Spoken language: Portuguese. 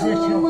Zé Tio